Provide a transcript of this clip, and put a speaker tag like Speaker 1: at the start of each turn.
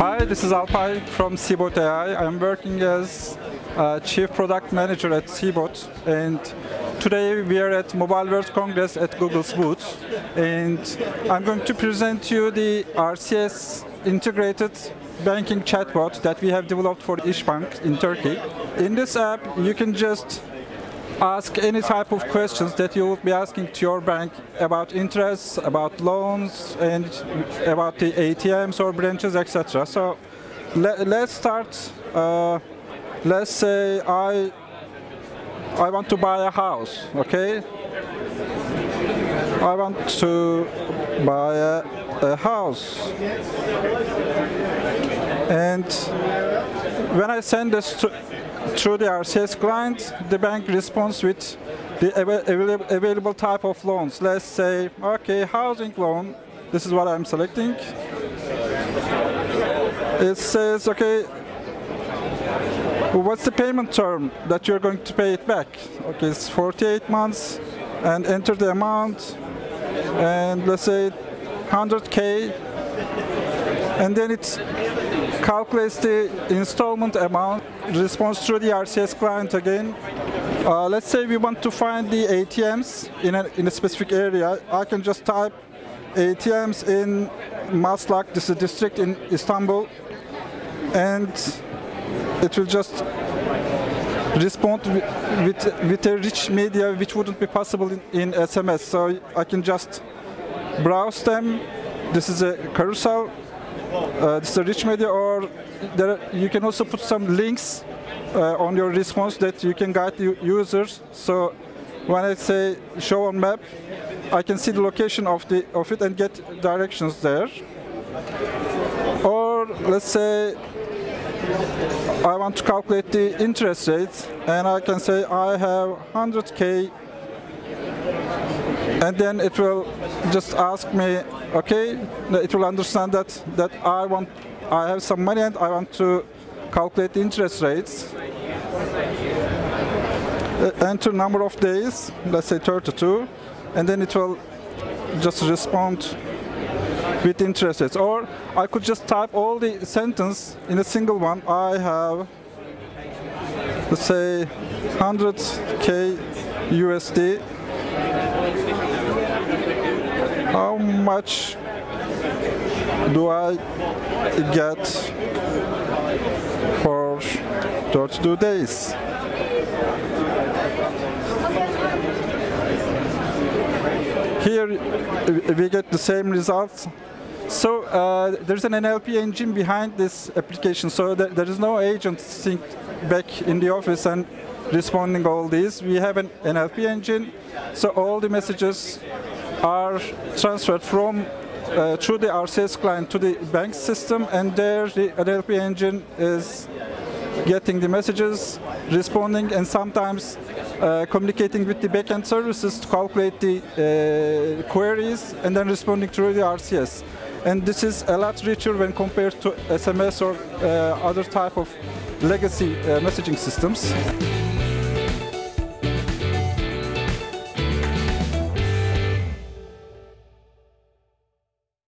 Speaker 1: this is Alpay from Cbot AI. I'm working as uh, Chief Product Manager at Cbot, and today we are at Mobile World Congress at Google's booth, and I'm going to present you the RCS integrated banking chatbot that we have developed for İşbank in Turkey. In this app, you can just ask any type of questions that you would be asking to your bank about interests, about loans, and about the ATMs or branches, etc. So let, us start. Uh, let's say I I want to buy a house. Okay. I want to buy a, a house, and when I send this to through the RCS client, the bank responds with the available type of loans. Let's say, okay, housing loan, this is what I'm selecting. It says, okay, what's the payment term that you're going to pay it back? Okay, it's 48 months, and enter the amount, and let's say 100K, and then it calculates the installment amount response through the RCS client again. Uh, let's say we want to find the ATMs in a, in a specific area. I can just type ATMs in Maslak, this is a district in Istanbul, and it will just respond with, with a rich media which wouldn't be possible in, in SMS. So I can just browse them. This is a carousel uh, is a rich media or there, you can also put some links uh, on your response that you can guide the users. So when I say show on map, I can see the location of, the, of it and get directions there. Or let's say I want to calculate the interest rate and I can say I have 100k and then it will just ask me, okay, it will understand that, that I want, I have some money and I want to calculate interest rates. Uh, enter number of days, let's say 32, and then it will just respond with interest rates. Or I could just type all the sentence in a single one. I have, let's say, 100k USD how much do I get for 32 days? Here we get the same results. So uh, there's an NLP engine behind this application. So th there is no agent sitting back in the office and responding all these. We have an NLP engine. So all the messages are transferred from uh, through the RCS client to the bank system, and there the NLP engine is getting the messages, responding, and sometimes uh, communicating with the backend services to calculate the uh, queries, and then responding through the RCS. And this is a lot richer when compared to SMS or uh, other type of legacy uh, messaging systems.